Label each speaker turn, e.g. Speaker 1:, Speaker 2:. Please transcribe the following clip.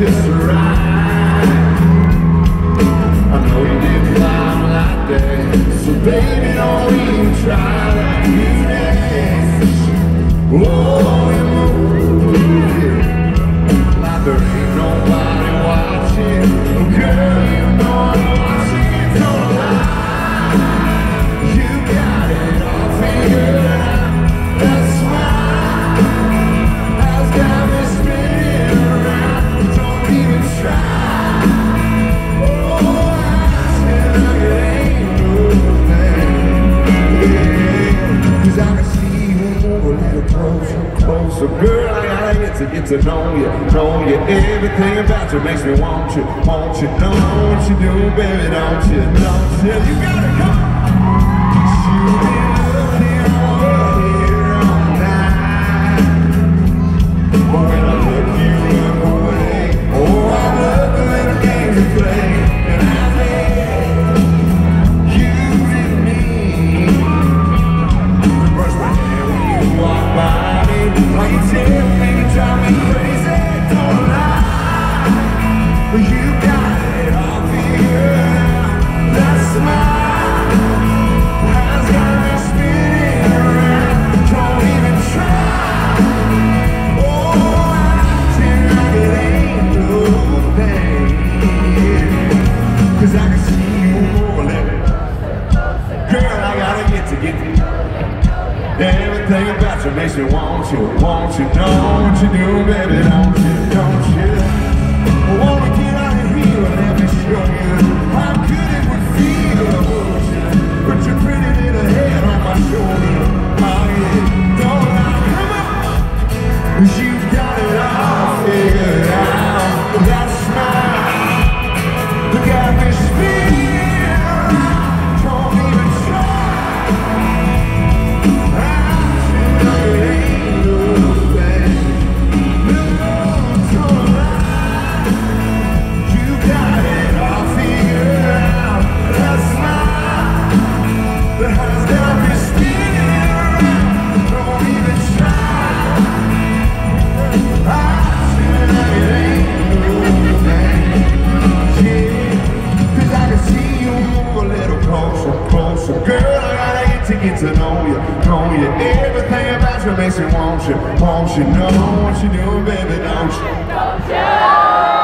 Speaker 1: just right. I know you didn't climb like that. So baby, don't even try like this. Whoa, closer, girl. I gotta get to get to know you, know you. Everything about you makes me want you, want you. Know what you do, baby, don't you, don't you? You gotta come. Everything about you makes me want you, want you, what you do, baby, don't you, don't you? I wanna get out of here and let me show you how good it would feel. Put your pretty little head on my shoulder. Oh don't lie. Closer Girl, I gotta get to get to know you, know you Everything about you makes me want you, want you Know what you do, baby, don't you?
Speaker 2: Don't you?